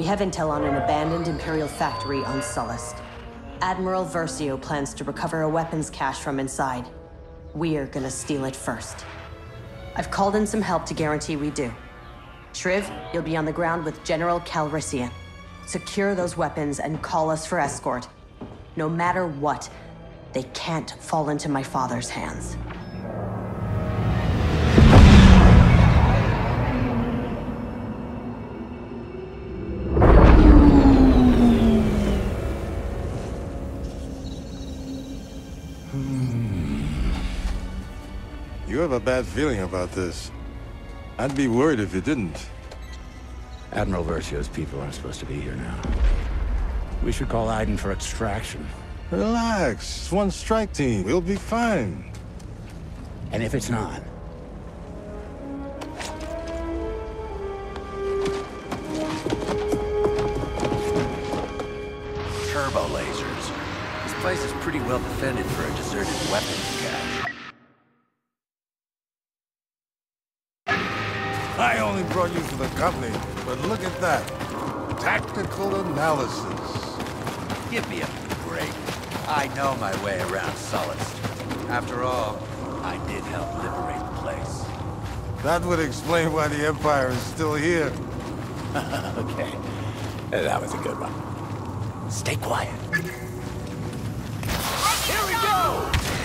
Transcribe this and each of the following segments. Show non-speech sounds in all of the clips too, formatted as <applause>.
We have intel on an abandoned Imperial factory on Sullust. Admiral Versio plans to recover a weapons cache from inside. We're gonna steal it first. I've called in some help to guarantee we do. Shriv, you'll be on the ground with General Calrissian. Secure those weapons and call us for escort. No matter what, they can't fall into my father's hands. You have a bad feeling about this. I'd be worried if you didn't. Admiral Versio's people aren't supposed to be here now. We should call Iden for extraction. Relax. It's one strike team. We'll be fine. And if it's not? Turbo lasers. This place is pretty well defended for a deserted weapons cache. Only brought you to the company, but look at that. Tactical analysis. Give me a break. I know my way around Sullust. After all, I did help liberate the place. That would explain why the Empire is still here. <laughs> okay. That was a good one. Stay quiet. Here we go!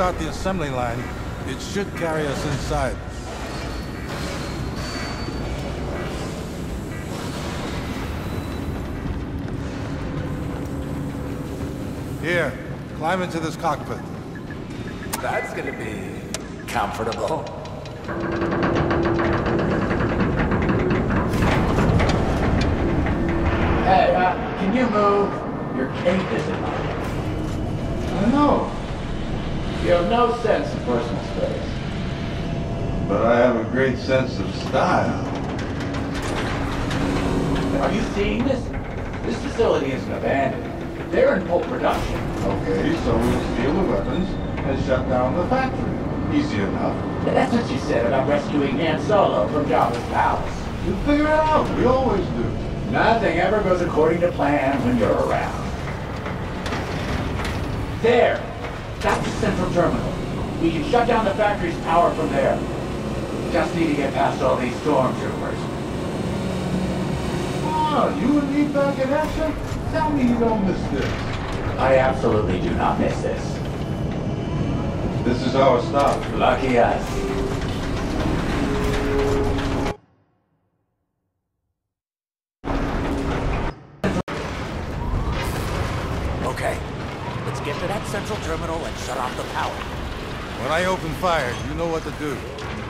Start the assembly line, it should carry us inside. Here, climb into this cockpit. That's gonna be comfortable. Hey, uh, can you move? Your cape isn't on. I know. You have no sense of personal space. But I have a great sense of style. Are you seeing this? This facility isn't abandoned. They're in full production. Okay, so we'll steal the weapons and shut down the factory. Easy enough. That's what you said about rescuing Han Solo from Jabba's palace. You figure it out. We always do. Nothing ever goes according to plan when you're around. There! That's the central terminal. We can shut down the factory's power from there. Just need to get past all these stormtroopers. Ah, you and me back in action? Tell me you don't miss this. I absolutely do not miss this. This is our stop. Lucky us. When I open fire, you know what to do.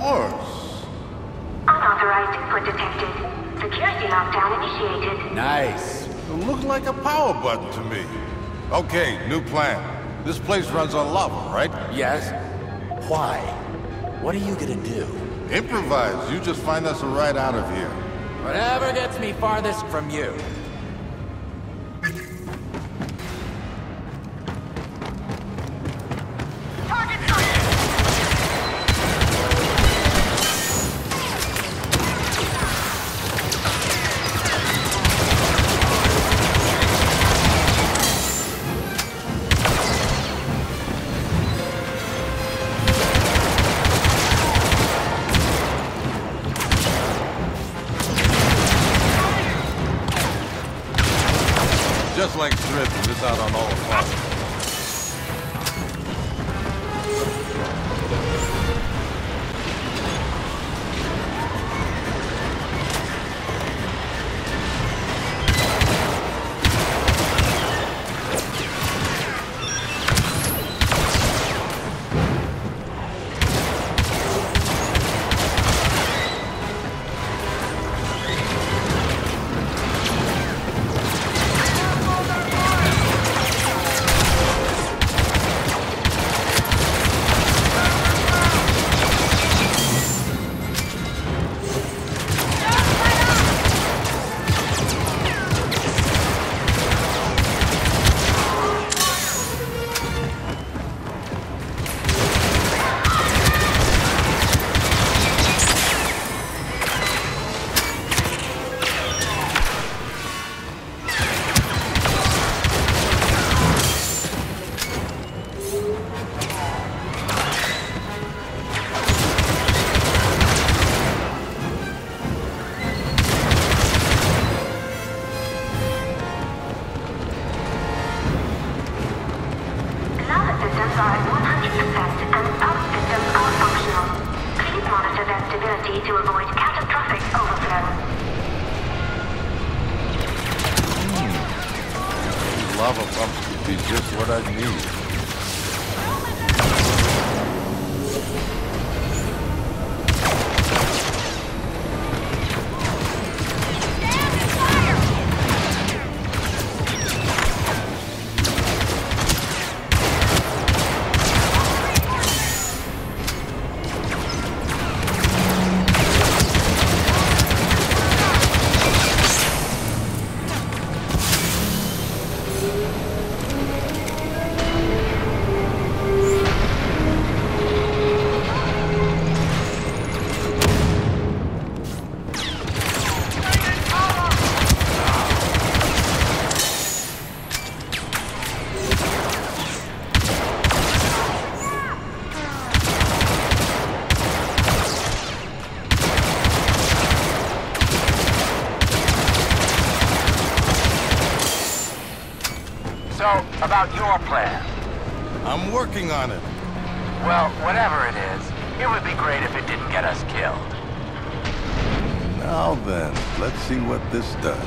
Course. Unauthorized input detected. Security lockdown initiated. Nice. It looked like a power button to me. Okay, new plan. This place runs on lava, right? Yes? Why? What are you gonna do? Improvise. You just find us a ride out of here. Whatever gets me farthest from you. Their to avoid catastrophic overflow. These lava pumps could be just what I need. About your plan. I'm working on it. Well, whatever it is, it would be great if it didn't get us killed. Now then, let's see what this does.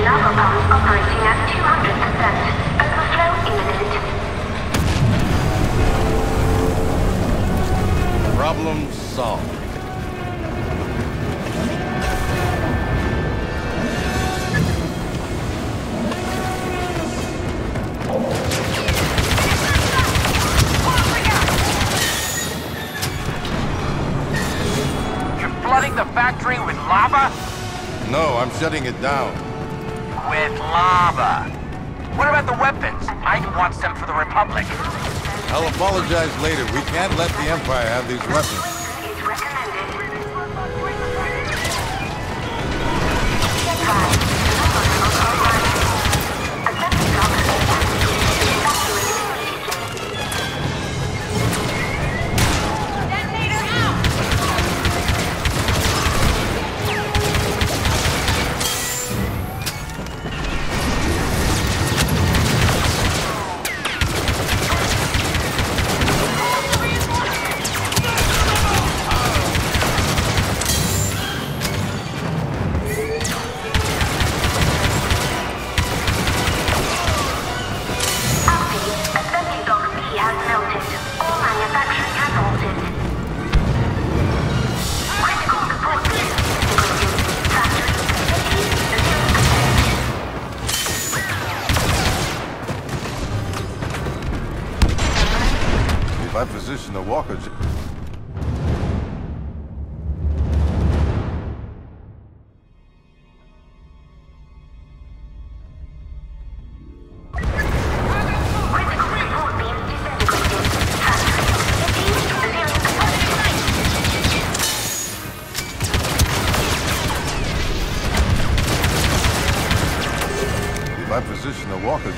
Lava pumps operating at 200%. Problem solved. You're flooding the factory with lava? No, I'm shutting it down. With lava. What about the weapons? Iden wants them for the Republic. I'll apologize later. We can't let the Empire have these weapons. If I position the walker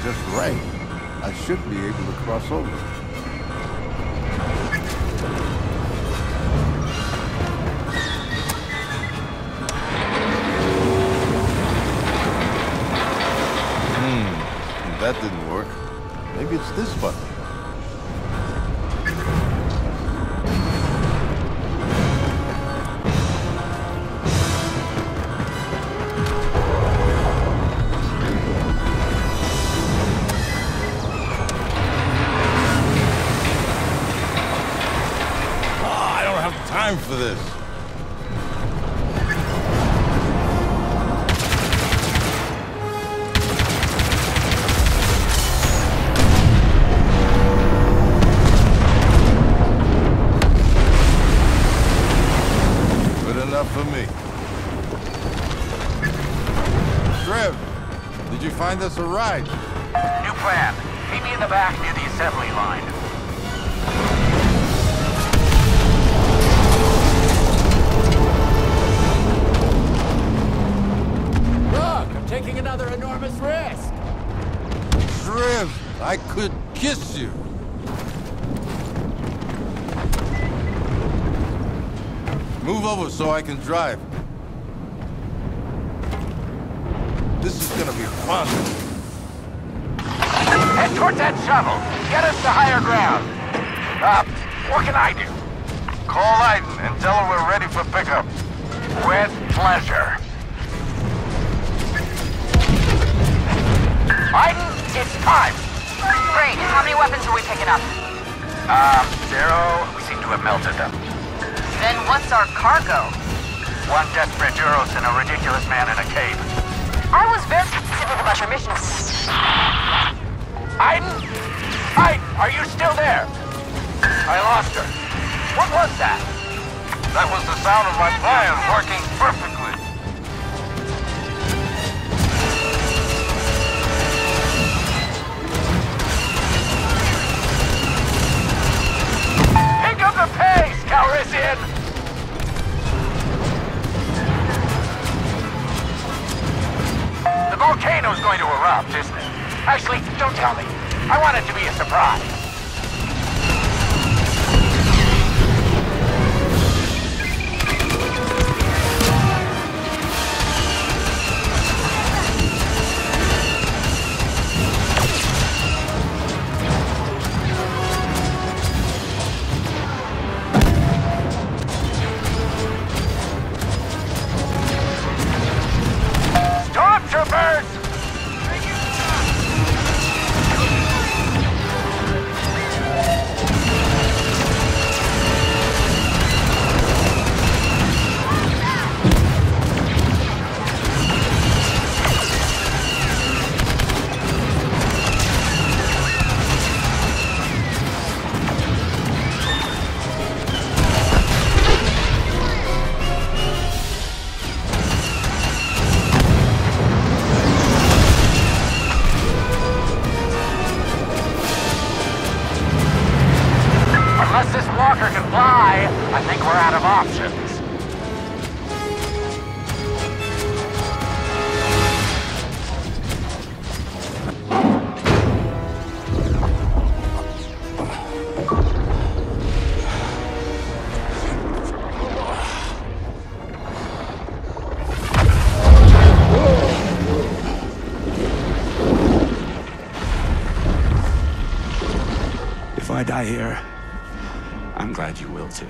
just right, I should be able to cross over. Hmm, that didn't work. Maybe it's this button. Time for this. Good enough for me. Trev, did you find us a ride? New plan. Meet me in the back near the assembly line. Kiss you. Move over so I can drive. This is gonna be fun. Head towards that shovel. Get us to higher ground. Uh, what can I do? Call Iden and tell her we're ready for pickup. With pleasure. Iden, it's time. Great. How many weapons are we picking up? Um, zero. We seem to have melted them. Then what's our cargo? One desperate Euros and a ridiculous man in a cape. I was very specific about your mission. Iden? Iden, are you still there? I lost her. What was that? That was the sound of my plan working perfectly. Pace, Calrissian! The volcano's going to erupt, isn't it? Actually, don't tell me. I want it to be a surprise. I die here, I'm glad you will too.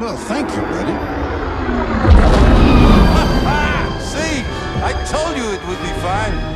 Well, thank you, buddy. <laughs> See, I told you it would be fine.